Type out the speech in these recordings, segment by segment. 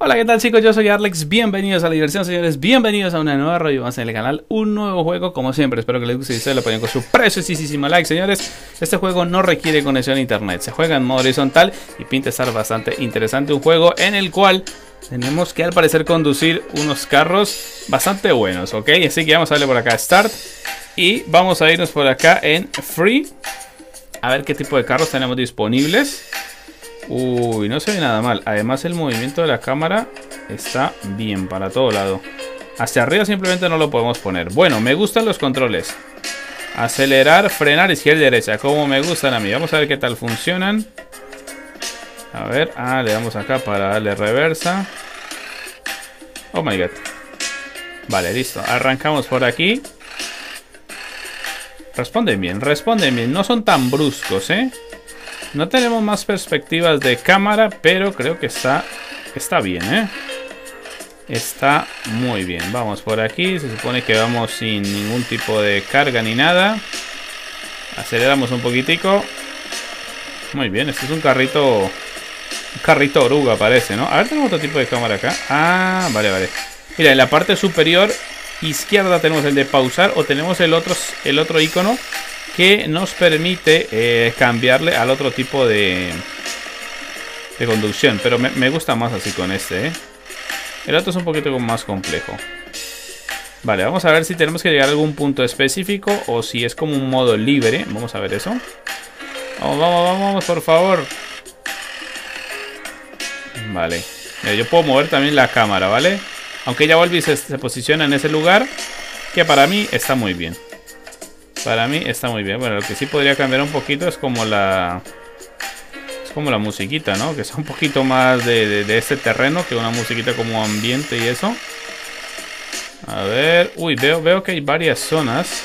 Hola, ¿qué tal chicos? Yo soy Arlex, bienvenidos a la diversión señores, bienvenidos a una nueva review. Más en el canal, un nuevo juego como siempre, espero que les guste. Y ustedes lo apoyen con su preciosísimo like señores, este juego no requiere conexión a internet, se juega en modo horizontal y pinta estar bastante interesante, un juego en el cual tenemos que al parecer conducir unos carros bastante buenos, ¿ok? Así que vamos a darle por acá. Start. Y vamos a irnos por acá en Free, a ver qué tipo de carros tenemos disponibles. Uy, no se ve nada mal. Además el movimiento de la cámara está bien para todo lado. Hacia arriba simplemente no lo podemos poner. Bueno, me gustan los controles. Acelerar, frenar, izquierda y derecha. Como me gustan a mí. Vamos a ver qué tal funcionan. A ver, ah, le damos acá para darle reversa. Oh my god. Vale, listo. Arrancamos por aquí. Responden bien, responden bien. No son tan bruscos, ¿eh? No tenemos más perspectivas de cámara, pero creo que está, está bien, ¿eh? Está muy bien. Vamos por aquí. Se supone que vamos sin ningún tipo de carga ni nada. Aceleramos un poquitico. Muy bien, este es un carrito... Un carrito oruga parece, ¿no? A ver, tenemos otro tipo de cámara acá. Ah, vale, vale. Mira, en la parte superior izquierda tenemos el de pausar o tenemos el otro, el otro icono que nos permite eh, cambiarle al otro tipo de, de conducción. Pero me, gusta más así con este. ¿eh? El otro es un poquito más complejo. Vale, vamos a ver si tenemos que llegar a algún punto específico o si es como un modo libre. Vamos a ver eso. Vamos, vamos, vamos, por favor. Vale. yo puedo mover también la cámara, ¿vale? Aunque ya Volvi se posiciona en ese lugar, que para mí está muy bien. Para mí está muy bien. Bueno, lo que sí podría cambiar un poquito es como la... Es como la musiquita, ¿no? Que sea un poquito más de, de, este terreno que una musiquita como ambiente y eso. A ver... Uy, veo, veo que hay varias zonas.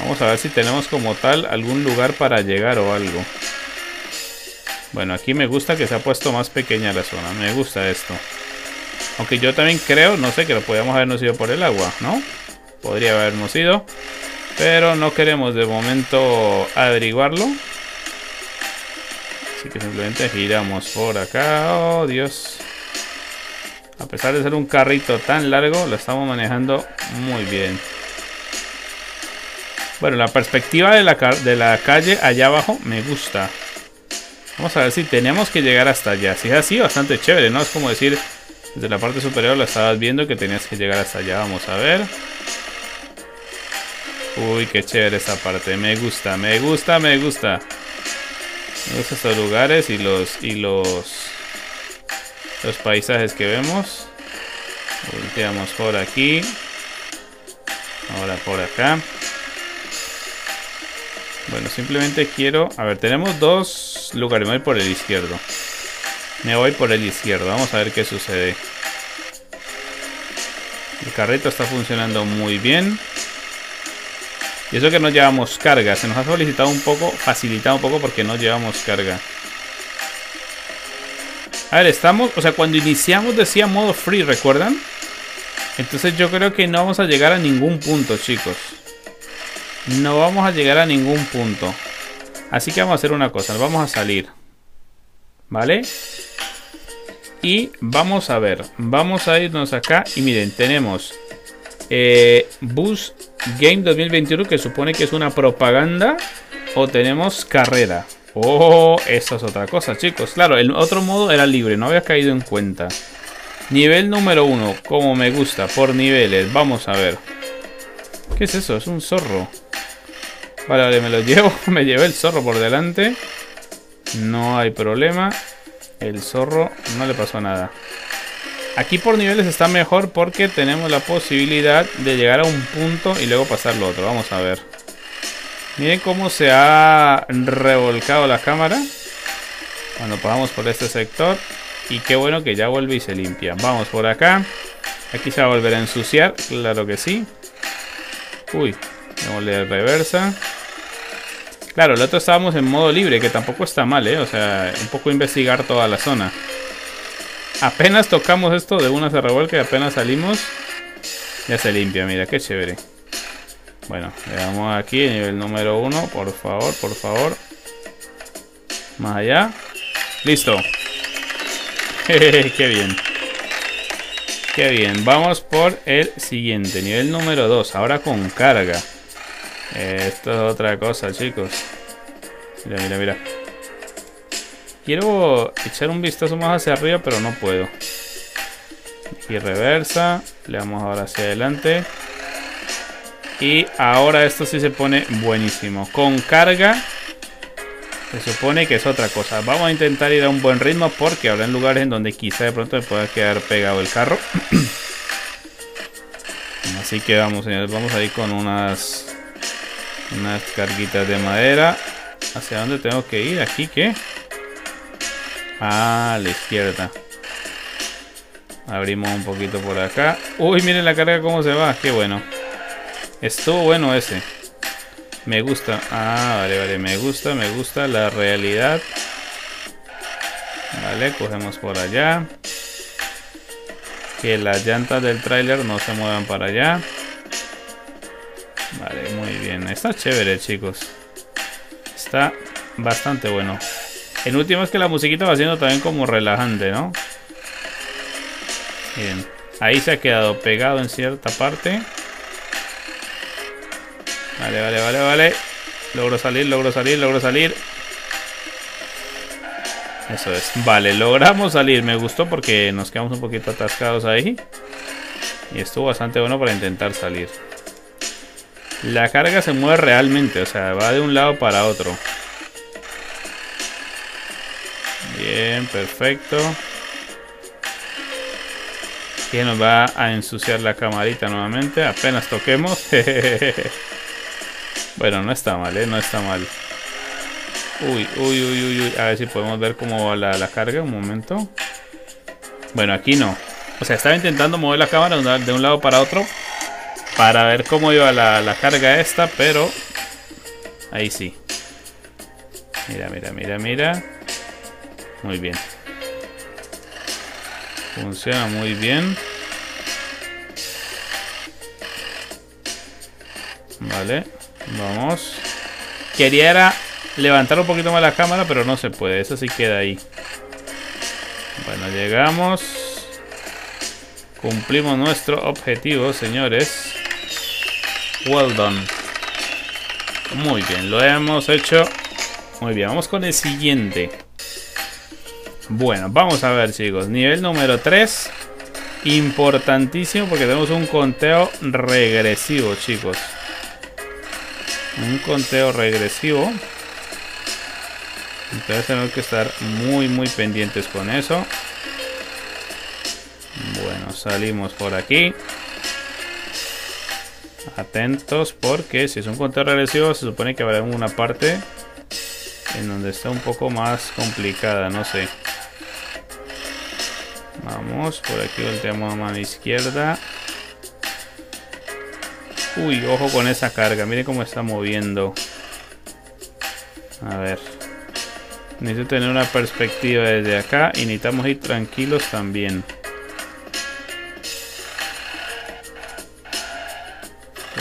Vamos a ver si tenemos como tal algún lugar para llegar o algo. Bueno, aquí me gusta que se ha puesto más pequeña la zona. Me gusta esto. Aunque yo también creo, no sé, que lo podíamos habernos ido por el agua, ¿no? Podría habernos ido. Pero no queremos de momento averiguarlo. Así que simplemente giramos por acá. Oh, Dios. A pesar de ser un carrito tan largo, lo estamos manejando muy bien. Bueno, la perspectiva de la, de la calle allá abajo me gusta. Vamos a ver si tenemos que llegar hasta allá. Si es así, bastante chévere, ¿no? Es como decir, desde la parte superior lo estabas viendo que tenías que llegar hasta allá. Vamos a ver. Uy, qué chévere esa parte. Me gusta, me gusta, me gusta. Me gustan estos lugares y los y los los paisajes que vemos. Volteamos por aquí. Ahora por acá. Bueno, simplemente quiero... A ver, tenemos dos lugares. Voy por el izquierdo. Me voy por el izquierdo. Vamos a ver qué sucede. El carrito está funcionando muy bien. Y eso que no llevamos carga. Se nos ha solicitado un poco, facilitado un poco porque no llevamos carga. A ver, estamos... O sea, cuando iniciamos decía modo free, ¿recuerdan? Entonces yo creo que no vamos a llegar a ningún punto, chicos. No vamos a llegar a ningún punto. Así que vamos a hacer una cosa. Vamos a salir. ¿Vale? Y vamos a ver. Vamos a irnos acá. Y miren, tenemos... Eh, bus Game 2021 que supone que es una propaganda o tenemos carrera. Oh, eso es otra cosa, chicos. Claro, el otro modo era libre, no había caído en cuenta. Nivel número 1, como me gusta, por niveles. Vamos a ver. ¿Qué es eso? Es un zorro. Vale, vale, me lo llevo. me llevé el zorro por delante. No hay problema. El zorro no le pasó nada. Aquí por niveles está mejor porque tenemos la posibilidad de llegar a un punto y luego pasar lo otro. Vamos a ver. Miren cómo se ha revolcado la cámara. Cuando pasamos por este sector. Y qué bueno que ya vuelve y se limpia. Vamos por acá. Aquí se va a volver a ensuciar. Claro que sí. Uy. Démosle reversa. Claro, el otro estábamos en modo libre, que tampoco está mal, ¿eh? O sea, un poco investigar toda la zona. Apenas tocamos esto, de una se revuelca y apenas salimos, ya se limpia, mira, qué chévere. Bueno, le damos aquí, nivel número uno, por favor, por favor. Más allá. Listo. Qué bien. Qué bien. Vamos por el siguiente. Nivel número 2. Ahora con carga. Esto es otra cosa, chicos. Mira, mira, mira. Quiero echar un vistazo más hacia arriba, pero no puedo. Y reversa. Le damos ahora hacia adelante. Y ahora esto sí se pone buenísimo. Con carga. Se supone que es otra cosa. Vamos a intentar ir a un buen ritmo porque habrá lugares en donde quizá de pronto me pueda quedar pegado el carro. Así que vamos, señores. Vamos a ir con unas unas carguitas de madera. ¿Hacia dónde tengo que ir? ¿Aquí qué? a la izquierda. Abrimos un poquito por acá. Uy, miren la carga cómo se va. Qué bueno. Estuvo bueno ese. Me gusta. Ah, vale, vale. Me gusta, me gusta la realidad. Vale, cogemos por allá. Que las llantas del tráiler no se muevan para allá. Está chévere, chicos. Está bastante bueno. En último es que la musiquita va siendo también como relajante, ¿no? Bien. Ahí se ha quedado pegado en cierta parte. Vale, vale, vale, vale. Logro salir, logro salir, logro salir. Eso es. Vale, logramos salir. Me gustó porque nos quedamos un poquito atascados ahí. Y estuvo bastante bueno para intentar salir. La carga se mueve realmente, o sea, va de un lado para otro. Bien, perfecto. Y nos va a ensuciar la camarita nuevamente. Apenas toquemos. bueno, no está mal, ¿eh? No está mal. Uy, uy, uy, uy, A ver si podemos ver cómo va la, carga. Un momento. Bueno, aquí no. O sea, estaba intentando mover la cámara de un lado para otro. Para ver cómo iba la, carga esta, pero... Ahí sí. Mira, mira, mira, mira. Muy bien. Funciona muy bien. Vale, vamos. Quería levantar un poquito más la cámara, pero no se puede. Eso sí queda ahí. Bueno, llegamos. Cumplimos nuestro objetivo, señores. Well done. Muy bien, lo hemos hecho. Muy bien, vamos con el siguiente. Bueno, vamos a ver chicos. Nivel número 3. Importantísimo porque tenemos un conteo regresivo chicos. Un conteo regresivo. Entonces tenemos que estar muy muy pendientes con eso. Bueno, salimos por aquí. Atentos porque si es un conteo regresivo se supone que habrá una parte en donde está un poco más complicada, no sé. Vamos, por aquí volteamos a mano izquierda. Uy, ojo con esa carga. Mire cómo está moviendo. A ver. Necesito tener una perspectiva desde acá y necesitamos ir tranquilos también.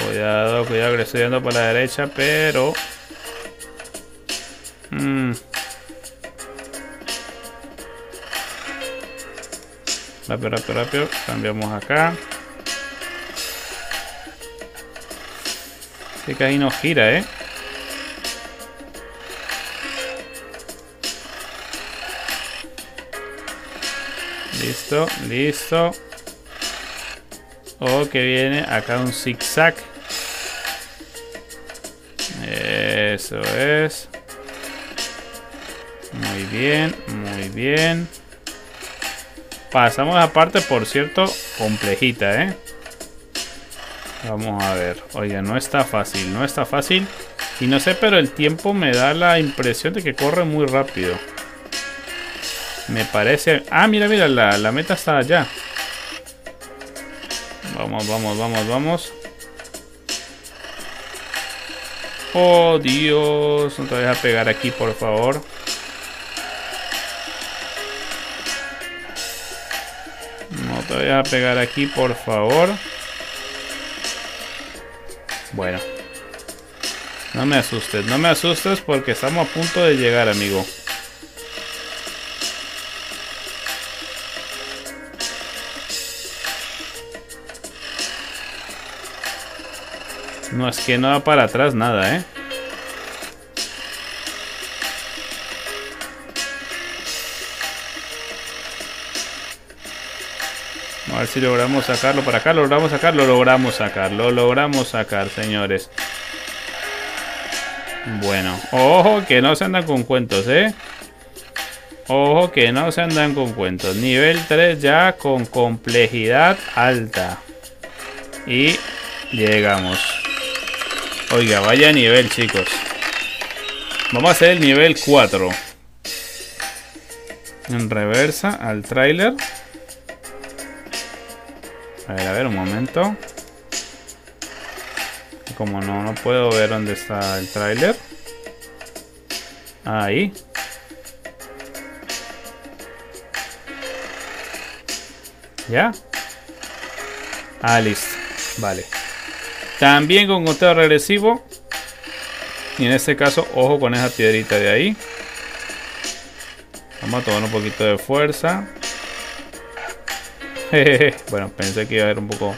Cuidado, cuidado que le estoy dando para la derecha, pero... Mmm... Rápido, rápido, rápido. Cambiamos acá. Que ahí no gira, ¿eh? Listo, listo. Oh, que viene acá un zigzag. Eso es. Muy bien, muy bien. Pasamos a parte, por cierto, complejita, ¿eh? Vamos a ver. Oye, no está fácil, no está fácil. Y no sé, pero el tiempo me da la impresión de que corre muy rápido. Me parece... Ah, mira, mira, la, la meta está allá. Vamos, vamos, vamos, vamos. Oh, Dios. No te vayas a pegar aquí, por favor. te voy a pegar aquí, por favor. Bueno. No me asustes, no me asustes porque estamos a punto de llegar, amigo. No, es que no va para atrás nada, ¿eh? A ver si logramos sacarlo para acá. Lo logramos sacar, lo logramos sacar. Lo logramos sacar, señores. Bueno, ojo que no se andan con cuentos, ¿eh? Ojo que no se andan con cuentos. Nivel 3 ya con complejidad alta. Y llegamos. Oiga, vaya nivel, chicos. Vamos a hacer el nivel 4. En reversa al trailer. A ver, a ver, un momento. Como no, no puedo ver dónde está el trailer. Ahí. ¿Ya? Ah. Vale. También con conteo regresivo. Y en este caso, ojo con esa piedrita de ahí. Vamos a tomar un poquito de fuerza. bueno, pensé que iba a haber un poco...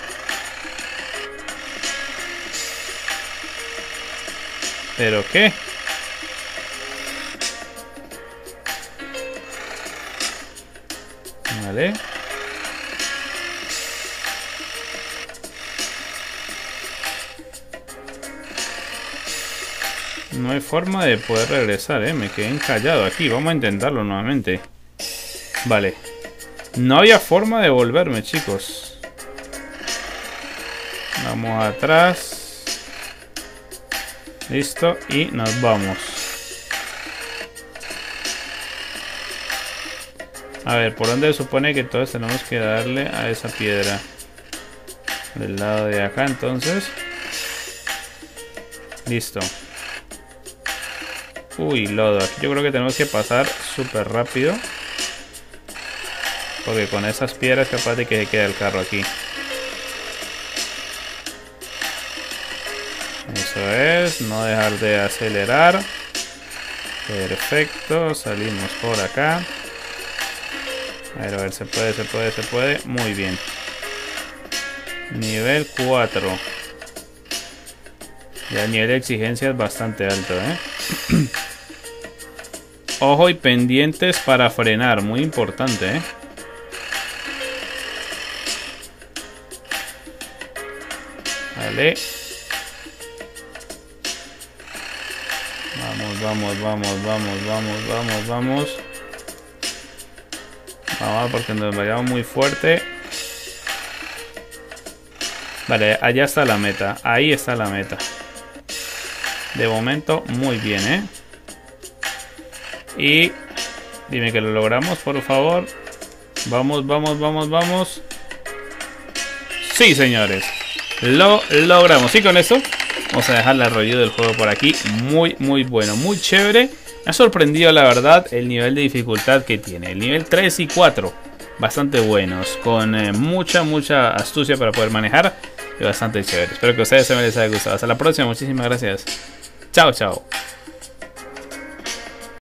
¿Pero qué? Vale. No hay forma de poder regresar, ¿eh? Me quedé encallado aquí. Vamos a intentarlo nuevamente. Vale. No había forma de volverme, chicos. Vamos atrás. Listo. Y nos vamos. A ver, ¿por dónde se supone que todos tenemos que darle a esa piedra? Del lado de acá, entonces. Listo. Uy, lodo. Aquí yo creo que tenemos que pasar súper rápido. Porque con esas piedras capaz de que se quede el carro aquí. Eso es, no dejar de acelerar. Perfecto, salimos por acá. A ver, a ver, se puede, se puede, se puede. Muy bien. Nivel 4. Ya el nivel de exigencia es bastante alto, ¿eh? Ojo y pendientes para frenar, muy importante, ¿eh? Vale. Vamos, vamos, vamos, vamos, vamos, vamos, vamos. Vamos, porque nos vayamos muy fuerte. Vale, allá está la meta. Ahí está la meta. De momento, muy bien, ¿eh? Y dime que lo logramos, por favor. Vamos, vamos, vamos, vamos. Sí, señores. Lo logramos. Y con eso vamos a dejar la rollo del juego por aquí. Muy, muy bueno. Muy chévere. Me ha sorprendido, la verdad, el nivel de dificultad que tiene. El nivel 3 y 4. Bastante buenos. Con eh, mucha, mucha astucia para poder manejar. Y bastante chévere. Espero que a ustedes se les haya gustado. Hasta la próxima. Muchísimas gracias. Chao, chao.